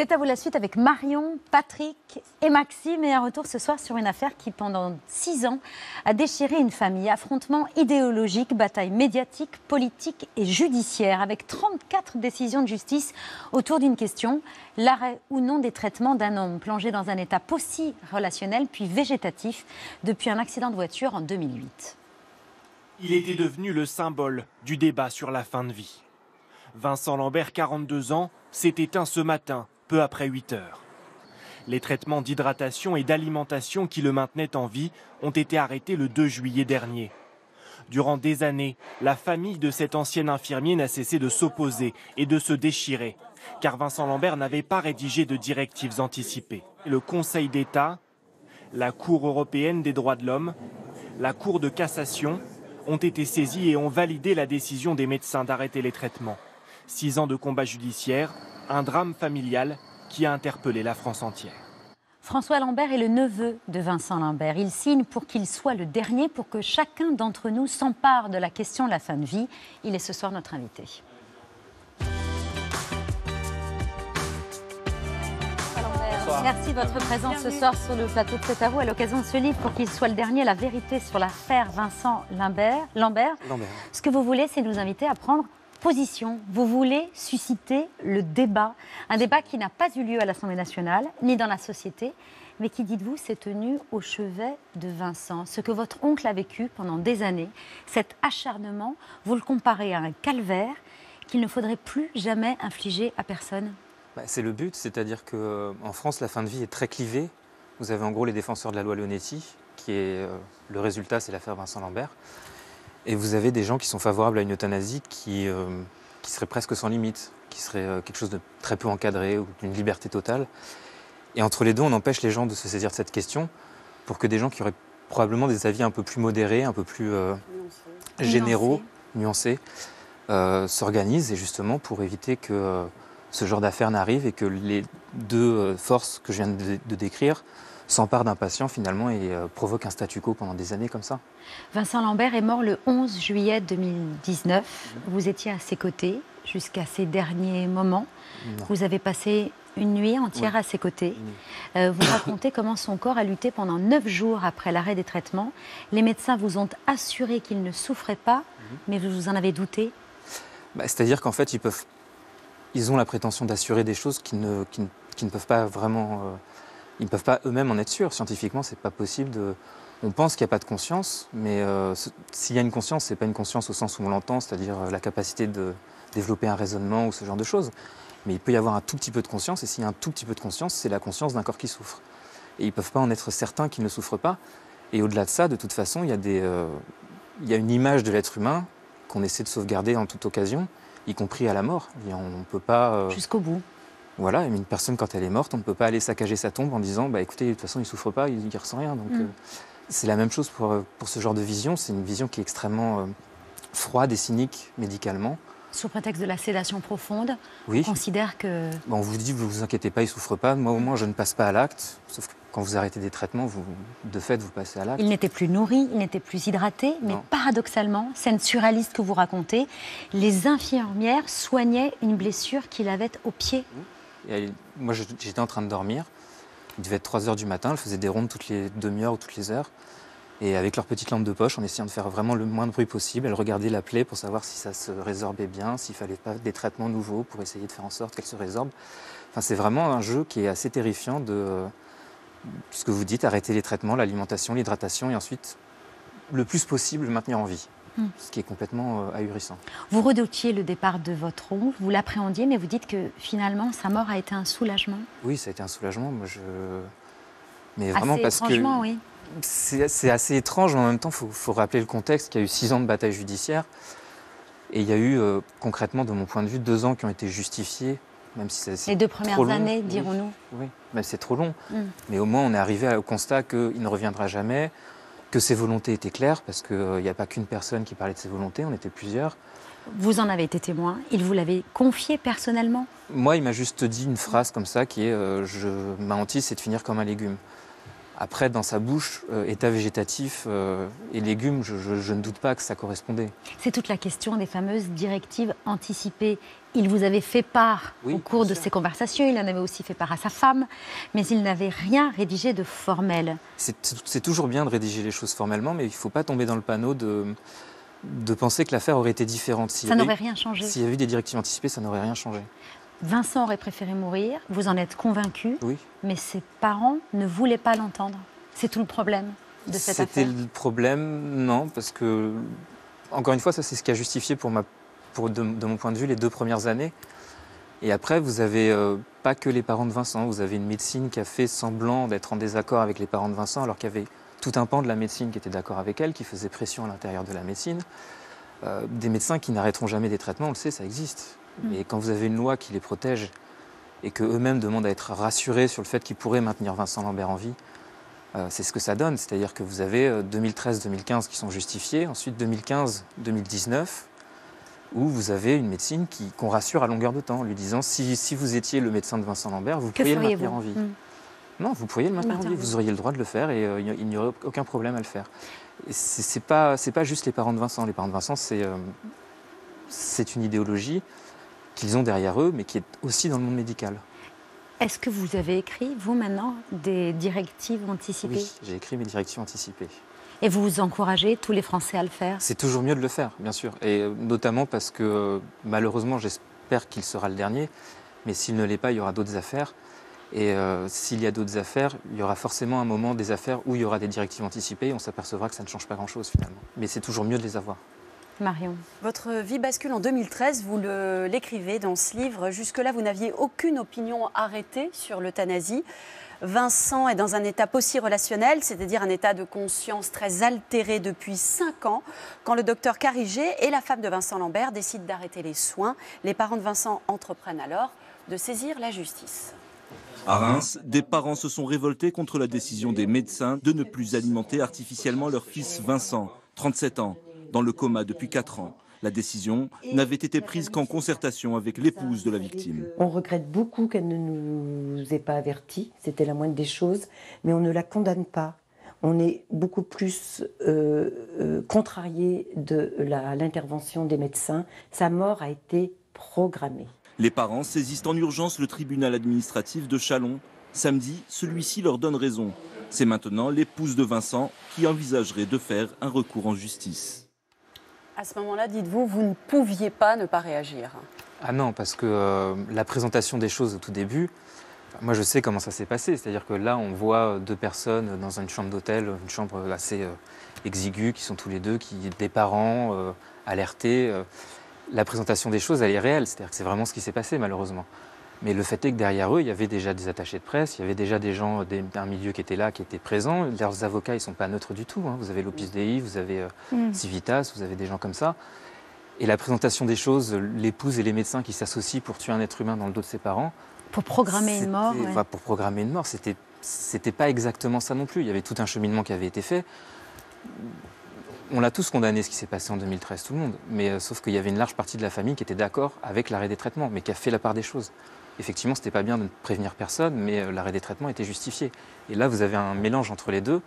C'est à vous la suite avec Marion, Patrick et Maxime et un retour ce soir sur une affaire qui pendant six ans a déchiré une famille. Affrontement idéologique, bataille médiatique, politique et judiciaire avec 34 décisions de justice autour d'une question, l'arrêt ou non des traitements d'un homme plongé dans un état post-relationnel puis végétatif depuis un accident de voiture en 2008. Il était devenu le symbole du débat sur la fin de vie. Vincent Lambert, 42 ans, s'est éteint ce matin peu après 8 heures. Les traitements d'hydratation et d'alimentation qui le maintenaient en vie ont été arrêtés le 2 juillet dernier. Durant des années, la famille de cet ancien infirmier n'a cessé de s'opposer et de se déchirer, car Vincent Lambert n'avait pas rédigé de directives anticipées. Le Conseil d'État, la Cour européenne des droits de l'homme, la Cour de cassation ont été saisis et ont validé la décision des médecins d'arrêter les traitements. Six ans de combat judiciaire, un drame familial qui a interpellé la France entière. François Lambert est le neveu de Vincent Lambert. Il signe pour qu'il soit le dernier, pour que chacun d'entre nous s'empare de la question de la fin de vie. Il est ce soir notre invité. Merci de votre présence ce soir sur le plateau de C'est à vous à l'occasion de ce livre pour qu'il soit le dernier, la vérité sur l'affaire Vincent Lambert. Lambert. Ce que vous voulez, c'est nous inviter à prendre position. Vous voulez susciter le débat, un débat qui n'a pas eu lieu à l'Assemblée nationale ni dans la société, mais qui, dites-vous, s'est tenu au chevet de Vincent. Ce que votre oncle a vécu pendant des années, cet acharnement, vous le comparez à un calvaire qu'il ne faudrait plus jamais infliger à personne bah, C'est le but, c'est-à-dire qu'en euh, France, la fin de vie est très clivée. Vous avez en gros les défenseurs de la loi Leonetti, qui est euh, le résultat, c'est l'affaire Vincent Lambert. Et vous avez des gens qui sont favorables à une euthanasie qui, euh, qui serait presque sans limite, qui serait euh, quelque chose de très peu encadré ou d'une liberté totale. Et entre les deux, on empêche les gens de se saisir de cette question pour que des gens qui auraient probablement des avis un peu plus modérés, un peu plus euh, généraux, nuancés, s'organisent et justement pour éviter que ce genre d'affaires n'arrive et que les deux forces que je viens de décrire s'empare d'un patient finalement et euh, provoque un statu quo pendant des années comme ça. Vincent Lambert est mort le 11 juillet 2019. Vous étiez à ses côtés jusqu'à ces derniers moments. Vous avez passé une nuit entière à ses côtés. Euh, vous racontez comment son corps a lutté pendant neuf jours après l'arrêt des traitements. Les médecins vous ont assuré qu'il ne souffrait pas, mhm. mais vous en avez douté bah, C'est-à-dire qu'en fait, ils, peuvent, ils ont la prétention d'assurer des choses qui ne, qui, ne, peuvent pas vraiment... Euh, ils ne peuvent pas eux-mêmes en être sûrs. Scientifiquement, c'est pas possible de. On pense qu'il n'y a pas de conscience, mais euh, s'il y a une conscience, c'est pas une conscience au sens où on l'entend, c'est-à-dire euh, la capacité de développer un raisonnement ou ce genre de choses. Mais il peut y avoir un tout petit peu de conscience, et s'il y a un tout petit peu de conscience, c'est la conscience d'un corps qui souffre. Et ils ne peuvent pas en être certains qu'ils ne souffrent pas. Et au-delà de ça, de toute façon, il y a, des, euh, il y a une image de l'être humain qu'on essaie de sauvegarder en toute occasion, y compris à la mort. Et on ne peut pas. Jusqu'au bout. Voilà, une personne, quand elle est morte, on ne peut pas aller saccager sa tombe en disant bah, écoutez, de toute façon, il ne souffre pas, il ne ressent rien. Donc, mm. euh, c'est la même chose pour, euh, pour ce genre de vision. C'est une vision qui est extrêmement euh, froide et cynique médicalement. Sous prétexte de la sédation profonde, oui. on considère que. on vous dit vous vous inquiétez pas, il ne souffre pas. Moi, au moins, je ne passe pas à l'acte. Sauf que quand vous arrêtez des traitements, vous, de fait, vous passez à l'acte. Il n'était plus nourri, il n'était plus hydraté, mais paradoxalement, scène surréaliste que vous racontez, les infirmières soignaient une blessure qu'il avait au pied. Mmh moi, j'étais en train de dormir. Il devait être 3 heures du matin. Elles faisaient des rondes toutes les demi-heures ou toutes les heures. Et avec leur petite lampe de poche, en essayant de faire vraiment le moins de bruit possible, elles regardaient la plaie pour savoir si ça se résorbait bien, s'il fallait pas des traitements nouveaux pour essayer de faire en sorte qu'elle se résorbe. Enfin, c'est vraiment un jeu qui est assez terrifiant de ce que vous dites, arrêter les traitements, l'alimentation, l'hydratation et ensuite, le plus possible, maintenir en vie. Hmm. ce qui est complètement euh, ahurissant. Vous redoutiez le départ de votre oncle, vous l'appréhendiez, mais vous dites que finalement sa mort a été un soulagement? Oui, ça a été un soulagement. Moi, je... Mais vraiment parce que oui. C'est assez étrange, mais en même temps, il faut, rappeler le contexte. qu'il y a eu six ans de bataille judiciaire et il y a eu euh, concrètement, de mon point de vue, deux ans qui ont été justifiés. Même si Les deux premières années, dirons-nous. Oui, mais c'est trop long. Hmm. Mais au moins, on est arrivé au constat qu'il ne reviendra jamais que ses volontés étaient claires, parce qu'il n'y a pas qu'une personne qui parlait de ses volontés, on était plusieurs. Vous en avez été témoin, il vous l'avait confié personnellement? Moi, il m'a juste dit une phrase comme ça qui est euh, je, Ma hantise, c'est de finir comme un légume. Après, dans sa bouche, euh, état végétatif euh, et légumes, je, ne doute pas que ça correspondait. C'est toute la question des fameuses directives anticipées. Il vous avait fait part au cours de ces conversations, il en avait aussi fait part à sa femme, mais il n'avait rien rédigé de formel. C'est toujours bien de rédiger les choses formellement, mais il ne faut pas tomber dans le panneau de, de penser que l'affaire aurait été différente. ça n'aurait rien changé. S'il y avait eu des directives anticipées, ça n'aurait rien changé. Vincent aurait préféré mourir, vous en êtes convaincu, oui. mais ses parents ne voulaient pas l'entendre. C'est tout le problème de cette affaire C'était le problème, non, parce que, encore une fois, ça c'est ce qui a justifié pour ma, pour de, mon point de vue les deux premières années. Et après, vous avez euh, pas que les parents de Vincent, vous avez une médecine qui a fait semblant d'être en désaccord avec les parents de Vincent, alors qu'il y avait tout un pan de la médecine qui était d'accord avec elle, qui faisait pression à l'intérieur de la médecine. Euh, des médecins qui n'arrêteront jamais des traitements, on le sait, ça existe. Et quand vous avez une loi qui les protège et qu'eux-mêmes demandent à être rassurés sur le fait qu'ils pourraient maintenir Vincent Lambert en vie, euh, c'est ce que ça donne. C'est-à-dire que vous avez 2013-2015 euh, qui sont justifiés, ensuite 2015-2019, où vous avez une médecine qu'on rassure à longueur de temps, en lui disant si, vous étiez le médecin de Vincent Lambert, vous pourriez le maintenir en vie. Mm. Non, vous pourriez le maintenir en vie, vous auriez le droit de le faire et euh, il n'y aurait aucun problème à le faire. Ce n'est pas, pas juste les parents de Vincent. Les parents de Vincent, c'est une idéologie qu'ils ont derrière eux, mais qui est aussi dans le monde médical. Est-ce que vous avez écrit, vous maintenant, des directives anticipées? Oui, j'ai écrit mes directives anticipées. Et vous vous encouragez tous les Français à le faire? C'est toujours mieux de le faire, bien sûr. Et euh, notamment parce que malheureusement, j'espère qu'il sera le dernier. Mais s'il ne l'est pas, il y aura d'autres affaires. Et euh, s'il y a d'autres affaires, il y aura forcément un moment des affaires où il y aura des directives anticipées et on s'apercevra que ça ne change pas grand-chose finalement. Mais c'est toujours mieux de les avoir. Marion. Votre vie bascule en 2013, vous l'écrivez dans ce livre. Jusque-là, vous n'aviez aucune opinion arrêtée sur l'euthanasie. Vincent est dans un état post-relationnel, c'est-à-dire un état de conscience très altéré depuis 5 ans, quand le docteur Carigé et la femme de Vincent Lambert décident d'arrêter les soins. Les parents de Vincent entreprennent alors de saisir la justice. À Reims, des parents se sont révoltés contre la décision des médecins de ne plus alimenter artificiellement leur fils Vincent, 37 ans dans le coma depuis 4 ans. La décision n'avait été prise qu'en concertation avec l'épouse de la victime. On regrette beaucoup qu'elle ne nous ait pas avertis, c'était la moindre des choses, mais on ne la condamne pas. On est beaucoup plus euh, euh, contrarié de l'intervention des médecins. Sa mort a été programmée. Les parents saisissent en urgence le tribunal administratif de Chalon. Samedi, celui-ci leur donne raison. C'est maintenant l'épouse de Vincent qui envisagerait de faire un recours en justice à ce moment-là, dites-vous, vous ne pouviez pas ne pas réagir Ah non, parce que euh, la présentation des choses au tout début, moi je sais comment ça s'est passé. C'est-à-dire que là, on voit deux personnes dans une chambre d'hôtel, une chambre assez euh, exiguë, qui sont tous les deux, qui des parents euh, alertés. la présentation des choses, elle est réelle. C'est-à-dire que c'est vraiment ce qui s'est passé, malheureusement. Mais le fait est que derrière eux, il y avait déjà des attachés de presse, il y avait déjà des gens d'un milieu qui étaient là, qui étaient présents. Leurs avocats, ils ne sont pas neutres du tout. Hein. Vous avez l'Opus Dei, vous avez euh, mm. Civitas, vous avez des gens comme ça. Et la présentation des choses, l'épouse et les médecins qui s'associent pour tuer un être humain dans le dos de ses parents. Pour programmer une mort. pour programmer une mort, c'était c'était pas exactement ça non plus. Il y avait tout un cheminement qui avait été fait. On l'a tous condamné ce qui s'est passé en 2013, tout le monde. Mais euh, sauf qu'il y avait une large partie de la famille qui était d'accord avec l'arrêt des traitements, mais qui a fait la part des choses effectivement, ce n'était pas bien de ne prévenir personne, mais euh, l'arrêt des traitements était justifié. Et là, vous avez un mélange entre les deux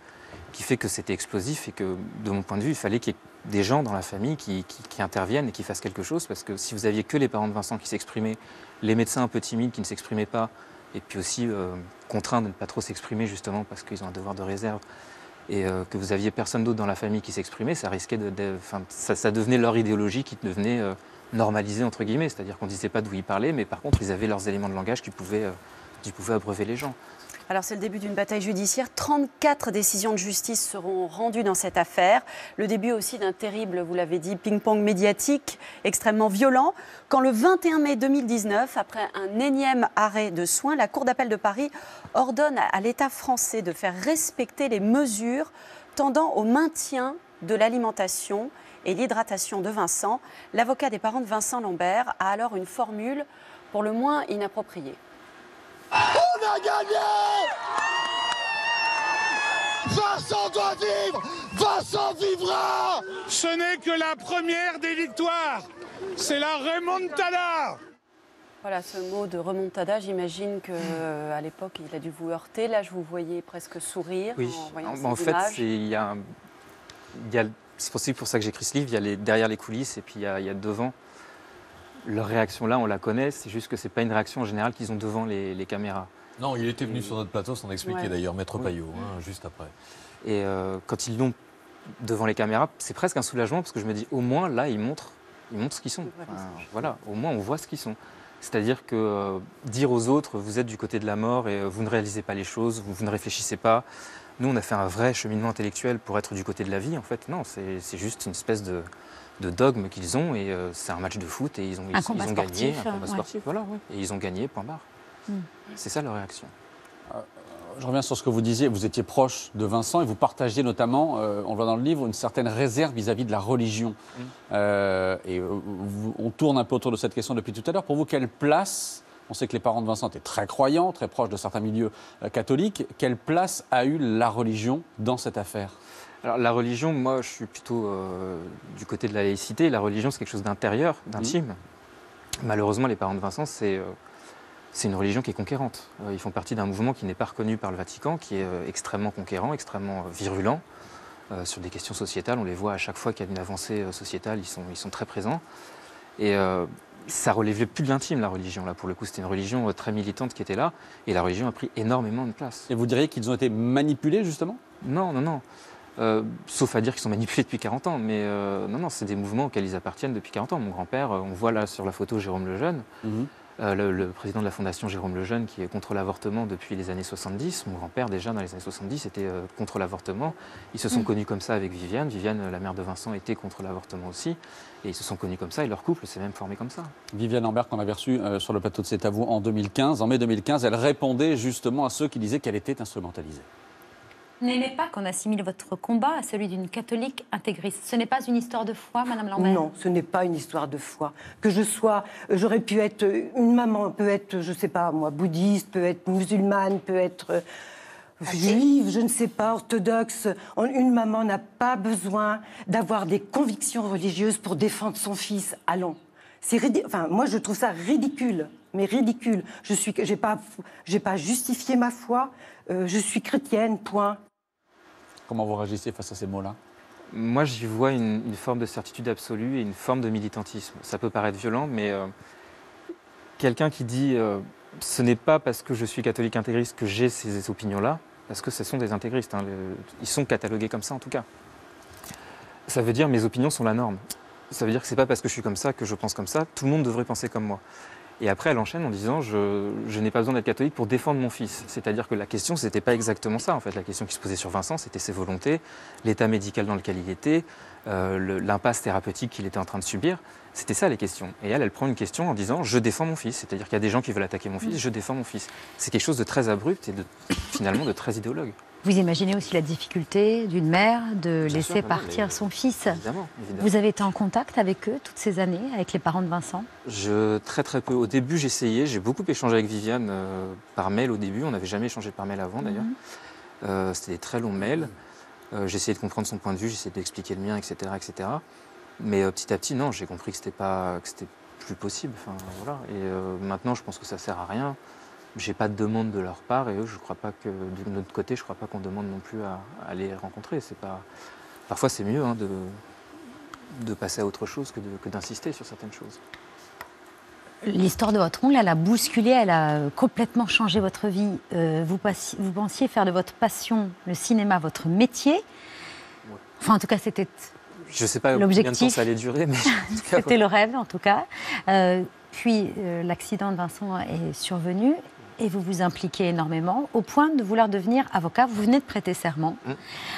qui fait que c'était explosif et que, de mon point de vue, il fallait qu'il y ait des gens dans la famille qui, interviennent et qui fassent quelque chose, parce que si vous aviez que les parents de Vincent qui s'exprimaient, les médecins un peu timides qui ne s'exprimaient pas, et puis aussi euh, contraints de ne pas trop s'exprimer justement parce qu'ils ont un devoir de réserve, et euh, que vous aviez personne d'autre dans la famille qui s'exprimait, ça risquait de, ça, devenait leur idéologie qui devenait normalisé, entre guillemets, c'est-à-dire qu'on ne disait pas d'où ils parlaient, mais par contre, ils avaient leurs éléments de langage qui pouvaient, euh, qui pouvaient abreuver les gens. Alors c'est le début d'une bataille judiciaire. 34 décisions de justice seront rendues dans cette affaire. Le début aussi d'un terrible, vous l'avez dit, ping-pong médiatique extrêmement violent. Quand le 21 mai 2019, après un énième arrêt de soins, la Cour d'appel de Paris ordonne à l'État français de faire respecter les mesures tendant au maintien de l'alimentation et l'hydratation de Vincent, l'avocat des parents de Vincent Lambert a alors une formule pour le moins inappropriée. On a gagné Vincent doit vivre Vincent vivra Ce n'est que la première des victoires C'est la remontada Voilà, ce mot de remontada, j'imagine qu'à l'époque, il a dû vous heurter. Là, je vous voyais presque sourire oui. en voyant en, en ces fait, images. c'est il y a, il y a- c'est aussi pour ça que j'écris ce livre. Il y a les, derrière les coulisses et puis il y a, il y a devant. Leur réaction là, on la connaît. C'est juste que c'est pas une réaction en général qu'ils ont devant les, les caméras. Non, il était venu sur notre plateau s'en expliquer Ouais. d'ailleurs, Maître Oui. Payot, hein, juste après. Et euh, quand ils l'ont devant les caméras, c'est presque un soulagement parce que je me dis au moins là, ils montrent, ils montrent ce qu'ils sont. Enfin, voilà, au moins on voit ce qu'ils sont. C'est-à-dire que euh, dire aux autres, vous êtes du côté de la mort et euh, vous ne réalisez pas les choses, vous, vous ne réfléchissez pas. Nous, on a fait un vrai cheminement intellectuel pour être du côté de la vie. En fait, non, c'est juste une espèce de, de dogme qu'ils ont et euh, c'est un match de foot et ils ont, Un ils, ont gagné. Un combat ouais. sportif, voilà, ouais. Et ils ont gagné, point barre. Hmm. C'est ça leur réaction. Je reviens sur ce que vous disiez. Vous étiez proche de Vincent et vous partagiez notamment, euh, on le voit dans le livre, une certaine réserve vis-à-vis de la religion. Mm. Euh, et euh, vous- on tourne un peu autour de cette question depuis tout à l'heure. Pour vous, quelle place on sait que les parents de Vincent étaient très croyants, très proches de certains milieux euh, catholiques. Quelle place a eu la religion dans cette affaire? Alors la religion, moi je suis plutôt euh, du côté de la laïcité. La religion c'est quelque chose d'intérieur, d'intime. Malheureusement les parents de Vincent c'est euh, une religion qui est conquérante. Ils font partie d'un mouvement qui n'est pas reconnu par le Vatican, qui est euh, extrêmement conquérant, extrêmement virulent. Sur des questions sociétales, on les voit à chaque fois qu'il y a une avancée sociétale, ils sont, ils sont très présents. Et ça relevait plus de l'intime la religion là pour le coup. C'était une religion euh, très militante qui était là, et la religion a pris énormément de place. Et vous diriez qu'ils ont été manipulés justement? Non, non, non. Euh, sauf à dire qu'ils sont manipulés depuis 40 ans. Mais euh, non, non, c'est des mouvements auxquels ils appartiennent depuis 40 ans. Mon grand-père, on voit là sur la photo Jérôme Lejeune, euh, le, le président de la fondation Jérôme Lejeune, qui est contre l'avortement depuis les années 70. Mon grand-père, déjà dans les années 70, était euh, contre l'avortement. Ils se sont Mm. connus comme ça avec Viviane. Viviane, la mère de Vincent, était contre l'avortement aussi. Et ils se sont connus comme ça et leur couple s'est même formé comme ça. Viviane Lambert, qu'on avait reçue euh, sur le plateau de C'est à vous en 2015. En mai 2015, elle répondait justement à ceux qui disaient qu'elle était instrumentalisée. N'aimez pas qu'on assimile votre combat à celui d'une catholique intégriste. Ce n'est pas une histoire de foi, Madame Lambert? Non, ce n'est pas une histoire de foi. Que je sois, j'aurais pu être une maman, peut être, je sais pas moi, bouddhiste, peut être musulmane, peut être euh, juive, je ne sais pas, orthodoxe. Une maman n'a pas besoin d'avoir des convictions religieuses pour défendre son fils. Allons. C'est enfin, moi, je trouve ça ridicule, mais ridicule. Je suis, j'ai pas, j'ai pas justifié ma foi. euh, je suis chrétienne. Point. Comment vous réagissez face à ces mots-là? Moi, j'y vois une, forme de certitude absolue et une forme de militantisme. Ça peut paraître violent, mais euh, quelqu'un qui dit euh, ce n'est pas parce que je suis catholique intégriste que j'ai ces opinions-là, parce que ce sont des intégristes. hein, ils sont catalogués comme ça en tout cas. Ça veut dire mes opinions sont la norme. Ça veut dire que c'est pas parce que je suis comme ça que je pense comme ça. Tout le monde devrait penser comme moi. Et après, elle enchaîne en disant je, je n'ai pas besoin d'être catholique pour défendre mon fils. C'est-à-dire que la question, c'était pas exactement ça. En fait, la question qui se posait sur Vincent, c'était ses volontés, l'état médical dans lequel il était, euh, l'impasse thérapeutique qu'il était en train de subir. C'était ça les questions. Et elle, elle prend une question en disant je défends mon fils. C'est-à-dire qu'il y a des gens qui veulent attaquer mon fils, je défends mon fils. C'est quelque chose de très abrupt et de, finalement de très idéologue. Vous imaginez aussi la difficulté d'une mère de Bien laisser sûr, partir mais- son fils. Évidemment, évidemment. Vous avez été en contact avec eux toutes ces années, avec les parents de Vincent? Je, très très peu. Au début, j'essayais. J'ai beaucoup échangé avec Viviane euh, par mail au début. On n'avait jamais échangé par mail avant d'ailleurs. Mhm. Euh, C'était des très longs mails. Euh, j'essayais de comprendre son point de vue, j'essayais d'expliquer le mien, etc. etc. Mais petit à petit, non, j'ai compris que c'était pas, que c'était plus possible. Enfin, voilà. Et maintenant, je pense que ça sert à rien. J'ai pas de demande de leur part et eux, je crois pas que de notre côté, je crois pas qu'on demande non plus à, à les rencontrer. C'est pas. Parfois, c'est mieux hein, de, de passer à autre chose que d'insister sur certaines choses. L'histoire de votre ongle, elle a bousculé, elle a euh, complètement changé votre vie. Euh, vous, pensiez faire de votre passion, le cinéma, votre métier. Enfin, en tout cas, c'était Je sais pas combien de temps ça allait durer, mais C'était le rêve, en tout cas. Euh, puis, euh, l'accident de Vincent est survenu et vous vous impliquez énormément au point de vouloir devenir avocat. Vous venez de prêter serment Mm.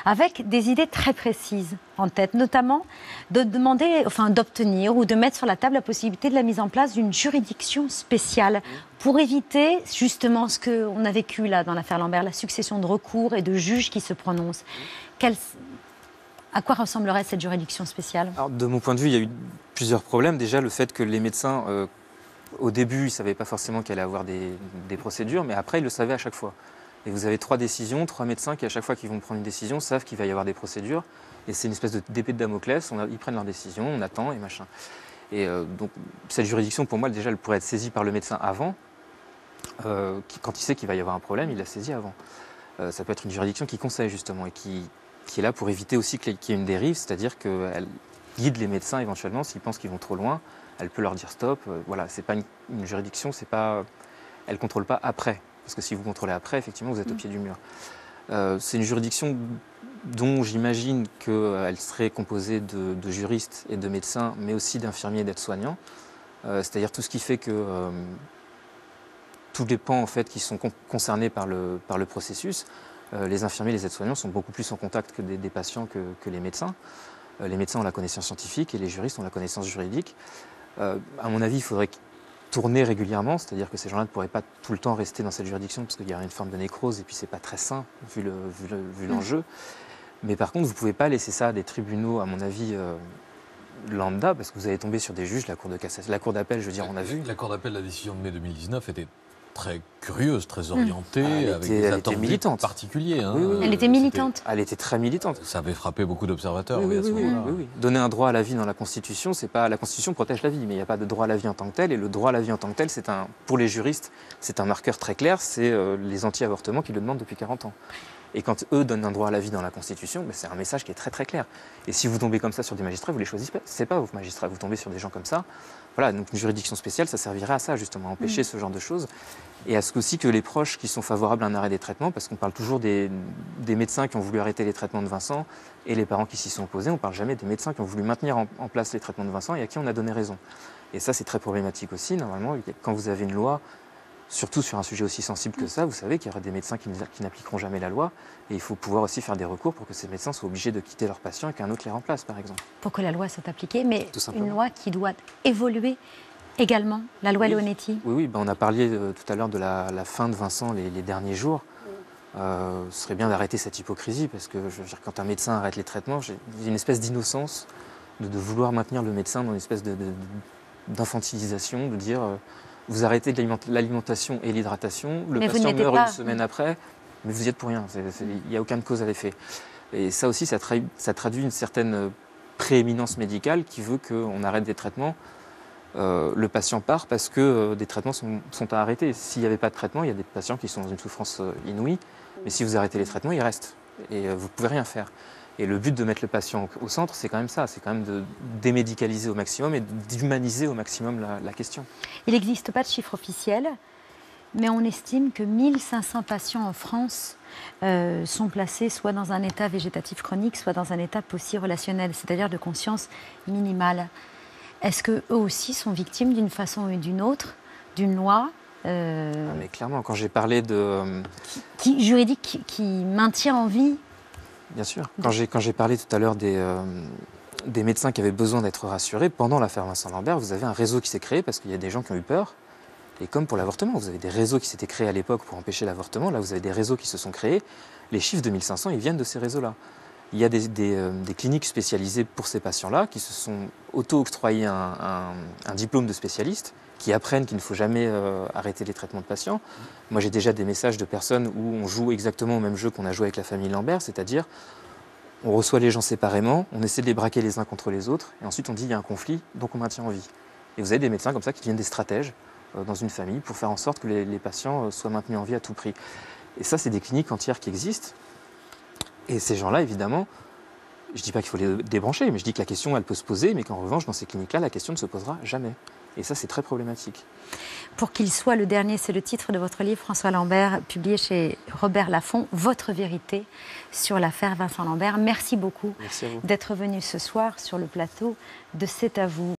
avec des idées très précises en tête, notamment de demander, enfin d'obtenir ou de mettre sur la table la possibilité de la mise en place d'une juridiction spéciale pour éviter justement ce qu'on a vécu là dans l'affaire Lambert, la succession de recours et de juges qui se prononcent. Quel- à quoi ressemblerait cette juridiction spéciale? Alors, de mon point de vue, il y a eu plusieurs problèmes. Déjà, le fait que les médecins, euh, au début, ils ne savaient pas forcément qu'il allait avoir des, procédures, mais après, ils le savaient à chaque fois. Et vous avez trois décisions, trois médecins qui, à chaque fois qu'ils vont prendre une décision, savent qu'il va y avoir des procédures. Et c'est une espèce de- d'épée de Damoclès. Ils prennent leur décision, on attend et machin. Et euh, donc, cette juridiction, pour moi, déjà, elle pourrait être saisie par le médecin avant. Euh, quand il sait qu'il va y avoir un problème, il la saisit avant. Euh, ça peut être une juridiction qui conseille, justement, et qui, est là pour éviter aussi qu'il y ait une dérive, c'est-à-dire qu'elle guide les médecins éventuellement s'ils pensent qu'ils vont trop loin. Elle peut leur dire stop. voilà, c'est pas une, juridiction, c'est pas, elle contrôle pas après. Parce que si vous contrôlez après, effectivement, vous êtes au mm. pied du mur. c'est une juridiction dont j'imagine qu'elle serait composée de, juristes et de médecins, mais aussi d'infirmiers et d'aides-soignants. Euh, c'est-à-dire tout ce qui fait que euh, tous les pans en fait, qui sont concernés par le, par le processus, euh, les infirmiers et les aides-soignants sont beaucoup plus en contact que des, patients que, que, les médecins. les médecins ont la connaissance scientifique et les juristes ont la connaissance juridique. À mon avis, il faudrait tourner régulièrement, c'est-à-dire que ces gens-là ne pourraient pas tout le temps rester dans cette juridiction parce qu'il y aurait une forme de nécrose et puis c'est pas très sain vu mmh. l'enjeu. Le, vu mais par contre, vous ne pouvez pas laisser ça à des tribunaux, à mon avis, euh, lambda, parce que vous allez tomber sur des juges, la Cour de cassation, la Cour d'appel, je veux dire, on a vu. La Cour d'appel, la décision de mai 2019 était très curieuse, très orientée, ah, avec des attentes militante. particuliers. Hein. elle était militante. Elle était très militante. Ça avait frappé beaucoup d'observateurs. Oui, à ce oui, Donner un droit à la vie dans la Constitution, c'est pas la Constitution protège la vie, mais il n'y a pas de droit à la vie en tant que tel. Et le droit à la vie en tant que tel, c'est un, pour les juristes, c'est un marqueur très clair. C'est euh, les anti-avortements qui le demandent depuis 40 ans. Et quand eux donnent un droit à la vie dans la Constitution, ben, c'est un message qui est très très clair. Et si vous tombez comme ça sur des magistrats, vous les choisissez pas. C'est pas vos magistrats, vous tombez sur des gens comme ça. Voilà, donc une juridiction spéciale, ça servirait à ça justement, à empêcher mm. ce genre de choses. Et à ce aussi que les proches qui sont favorables à un arrêt des traitements, parce qu'on parle toujours des, médecins qui ont voulu arrêter les traitements de Vincent et les parents qui s'y sont opposés, on parle jamais des médecins qui ont voulu maintenir en, en place les traitements de Vincent et à qui on a donné raison. Et ça, c'est très problématique aussi. Normalement, quand vous avez une loi surtout sur un sujet aussi sensible que ça, vous savez qu'il y aura des médecins qui, n'appliqueront jamais la loi. Et il faut pouvoir aussi faire des recours pour que ces médecins soient obligés de quitter leurs patients et qu'un autre les remplace, par exemple. Pour que la loi soit appliquée, mais une loi qui doit évoluer également, la loi Leonetti. Oui, oui ben, on a parlé euh, tout à l'heure de la, fin de Vincent les, derniers jours. Euh, ce serait bien d'arrêter cette hypocrisie, parce que je quand un médecin arrête les traitements, j'ai une espèce d'innocence de, vouloir maintenir le médecin dans une espèce d'infantilisation, de, dire... Euh, vous arrêtez l'alimentation et l'hydratation, le patient meurt une semaine après, mais vous y êtes pour rien. Il n'y a aucune cause à l'effet. Et ça aussi, ça, traduit une certaine euh, prééminence médicale qui veut qu'on arrête des traitements. Euh, le patient part parce que euh, des traitements sont, à arrêter. S'il n'y avait pas de traitement, il y a des patients qui sont dans une souffrance inouïe, mais si vous arrêtez les traitements, ils restent. Et vous ne pouvez rien faire. Et le but de mettre le patient au centre, c'est quand même ça, c'est quand même de démédicaliser au maximum et d'humaniser au maximum la, question. Il n'existe pas de chiffre officiel, mais on estime que 1500 patients en France euh, sont placés soit dans un état végétatif chronique, soit dans un état post-relationnel, c'est-à-dire de conscience minimale. Est-ce qu'eux aussi sont victimes d'une façon ou d'une autre d'une loi euh, ah, mais clairement, quand j'ai parlé de... Qui, juridique qui maintient en vie Bien sûr. Quand j'ai parlé tout à l'heure des, euh, des médecins qui avaient besoin d'être rassurés, pendant l'affaire Vincent Lambert, vous avez un réseau qui s'est créé parce qu'il y a des gens qui ont eu peur. Et comme pour l'avortement, vous avez des réseaux qui s'étaient créés à l'époque pour empêcher l'avortement. Là, vous avez des réseaux qui se sont créés. Les chiffres de 1500, ils viennent de ces réseaux-là. Il y a des, euh, cliniques spécialisées pour ces patients-là qui se sont auto-octroyés un, diplôme de spécialiste qui apprennent qu'il ne faut jamais euh, arrêter les traitements de patients. Moi, j'ai déjà des messages de personnes où on joue exactement au même jeu qu'on a joué avec la famille Lambert, c'est-à-dire on reçoit les gens séparément, on essaie de les braquer les uns contre les autres, et ensuite on dit il y a un conflit, donc on maintient en vie. Et vous avez des médecins comme ça qui deviennent des stratèges euh, dans une famille pour faire en sorte que les, patients euh, soient maintenus en vie à tout prix. Et ça, c'est des cliniques entières qui existent. Et ces gens-là, évidemment, je ne dis pas qu'il faut les débrancher, mais je dis que la question, elle peut se poser, mais qu'en revanche, dans ces cliniques-là, la question ne se posera jamais. Et ça, c'est très problématique. Pour qu'il soit le dernier, c'est le titre de votre livre, François Lambert, publié chez Robert Laffont, Votre vérité sur l'affaire Vincent Lambert. Merci beaucoup d'être venu ce soir sur le plateau de C'est à vous.